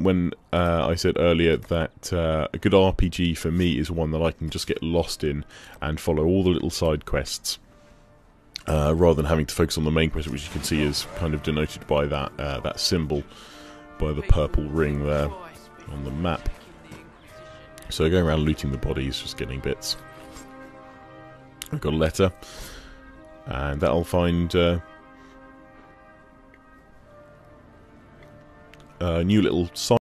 when uh, I said earlier that uh, a good RPG for me is one that I can just get lost in and follow all the little side quests. Uh, rather than having to focus on the main quest, which you can see is kind of denoted by that uh, that symbol, by the purple ring there on the map. So going around looting the bodies, just getting bits. I've got a letter, and that'll find uh, new little sign.